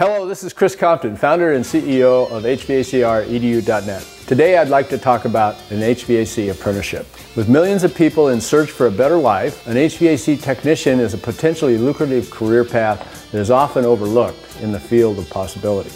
Hello, this is Chris Compton, founder and CEO of HVACREDU.net. Today I'd like to talk about an HVAC apprenticeship. With millions of people in search for a better life, an HVAC technician is a potentially lucrative career path that is often overlooked in the field of possibility.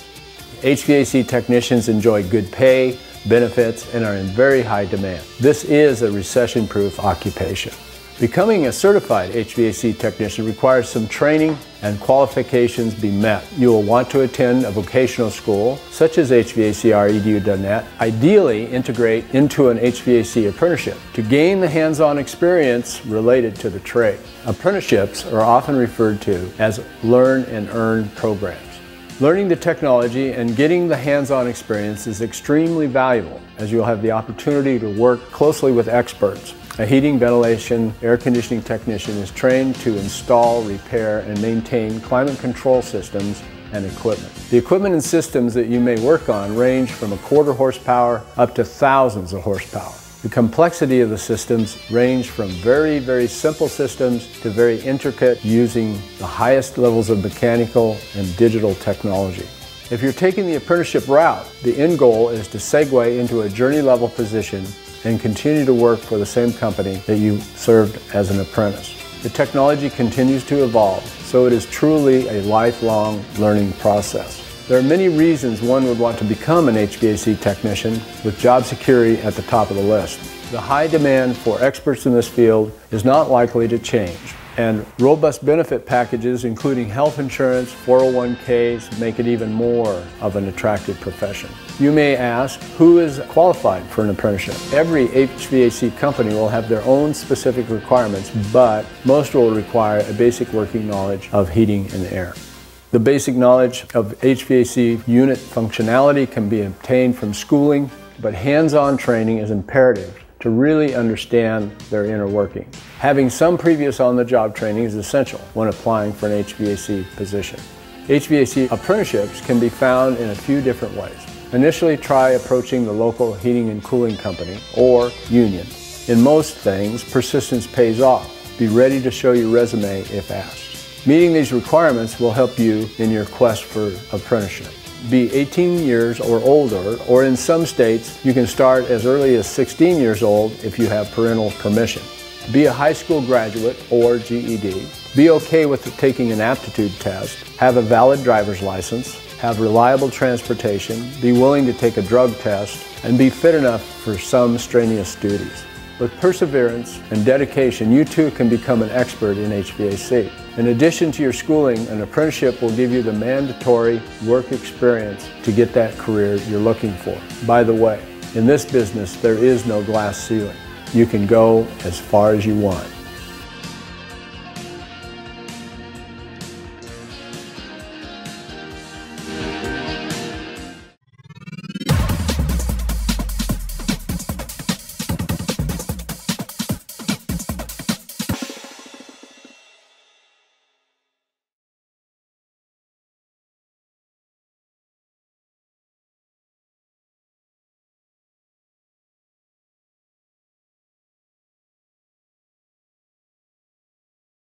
HVAC technicians enjoy good pay, benefits, and are in very high demand. This is a recession-proof occupation. Becoming a certified HVAC technician requires some training and qualifications be met. You will want to attend a vocational school, such as HVACREDU.net, ideally integrate into an HVAC apprenticeship to gain the hands-on experience related to the trade. Apprenticeships are often referred to as learn and earn programs. Learning the technology and getting the hands-on experience is extremely valuable as you'll have the opportunity to work closely with experts a heating, ventilation, air conditioning technician is trained to install, repair, and maintain climate control systems and equipment. The equipment and systems that you may work on range from a quarter horsepower up to thousands of horsepower. The complexity of the systems range from very, very simple systems to very intricate using the highest levels of mechanical and digital technology. If you're taking the apprenticeship route, the end goal is to segue into a journey level position and continue to work for the same company that you served as an apprentice. The technology continues to evolve, so it is truly a lifelong learning process. There are many reasons one would want to become an HVAC technician, with job security at the top of the list. The high demand for experts in this field is not likely to change and robust benefit packages including health insurance, 401ks make it even more of an attractive profession. You may ask, who is qualified for an apprenticeship? Every HVAC company will have their own specific requirements, but most will require a basic working knowledge of heating and air. The basic knowledge of HVAC unit functionality can be obtained from schooling, but hands-on training is imperative to really understand their inner workings. Having some previous on-the-job training is essential when applying for an HVAC position. HVAC apprenticeships can be found in a few different ways. Initially try approaching the local heating and cooling company or union. In most things, persistence pays off. Be ready to show your resume if asked. Meeting these requirements will help you in your quest for apprenticeship be 18 years or older, or in some states, you can start as early as 16 years old if you have parental permission. Be a high school graduate or GED. Be okay with taking an aptitude test. Have a valid driver's license. Have reliable transportation. Be willing to take a drug test. And be fit enough for some strenuous duties. With perseverance and dedication, you too can become an expert in HVAC. In addition to your schooling, an apprenticeship will give you the mandatory work experience to get that career you're looking for. By the way, in this business, there is no glass ceiling. You can go as far as you want.